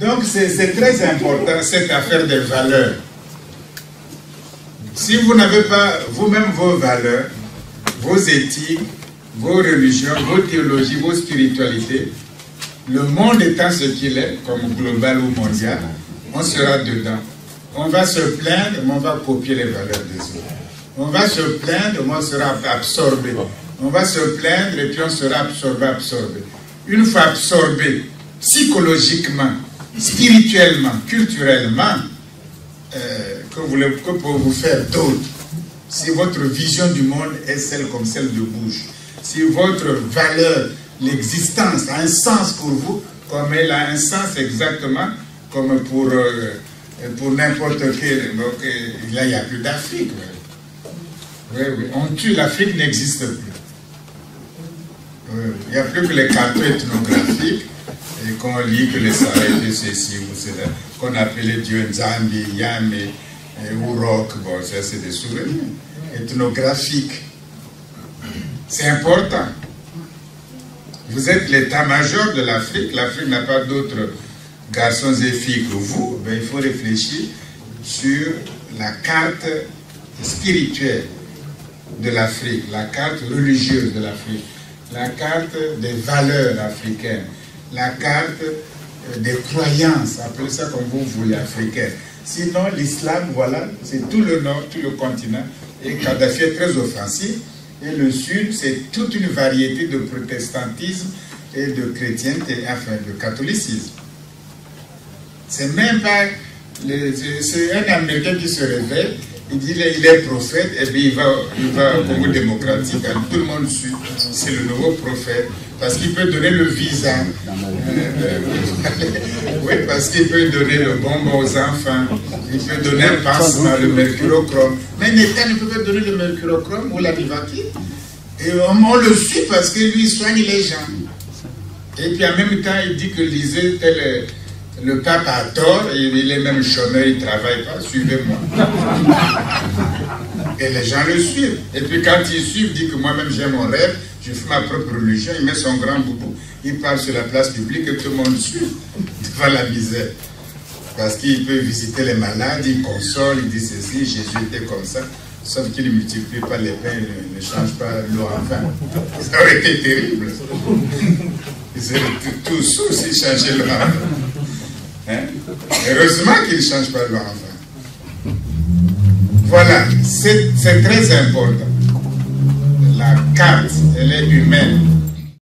Donc c'est très important cette affaire des valeurs. Si vous n'avez pas vous-même vos valeurs, vos éthiques, vos religions, vos théologies, vos spiritualités, le monde étant ce qu'il est, comme global ou mondial, on sera dedans. On va se plaindre, mais on va copier les valeurs des autres. On va se plaindre, mais on sera absorbé. On va se plaindre et puis on sera absorbé, absorbé. Une fois absorbé, psychologiquement, spirituellement, culturellement, euh, que, vous, que pouvez-vous faire d'autre si votre vision du monde est celle comme celle de Bouche Si votre valeur, l'existence a un sens pour vous, comme elle a un sens exactement comme pour, euh, pour n'importe quel... Là, il n'y a plus d'Afrique. Oui, oui. On tue, l'Afrique n'existe plus. Il n'y a plus que les cartes ethnographiques et qu'on lit que les de ceci ou cela, qu'on appelait Dieu Nzambi, Yame ou Rock, bon, ça c'est des souvenirs ethnographiques. C'est important. Vous êtes l'état-major de l'Afrique, l'Afrique n'a pas d'autres garçons et filles que vous, ben, il faut réfléchir sur la carte spirituelle de l'Afrique, la carte religieuse de l'Afrique, la carte des valeurs africaines, la carte euh, des croyances, appelez ça comme vous voulez, africaines. Sinon, l'islam, voilà, c'est tout le nord, tout le continent. Et Kadhafi est très offensif. Et le sud, c'est toute une variété de protestantisme et de chrétienté, enfin de catholicisme. C'est même pas. C'est un Américain qui se réveille il dit il est prophète et puis il va, il va au Congo démocratique. tout le monde suit. C'est le nouveau prophète. Parce qu'il peut donner le visa. oui, parce qu'il peut donner le bonbon aux enfants. Il peut donner un pansement, le mercurochrome. Mais l'État ne peut pas donner le mercurochrome ou la vivaki. Et on, le suit parce que lui soigne les gens. Et puis en même temps, il dit que lisez tel le pape a tort, il est même chômeur, il ne travaille pas, suivez-moi. Et les gens le suivent. Et puis quand ils suivent, dit que moi-même j'ai mon rêve, je fais ma propre religion, il met son grand boubou, il parle sur la place publique et tout le monde suit devant la misère. Parce qu'il peut visiter les malades, il console, il dit ceci, Jésus était comme ça. Sauf qu'il ne multiplie pas les pains, il ne change pas l'eau en vin. Ça aurait été terrible. Ils seraient tous sous s'ils changeaient l'eau en vin. Heureusement qu'il ne change pas leur enfant. Voilà, c'est très important. La carte, elle est humaine.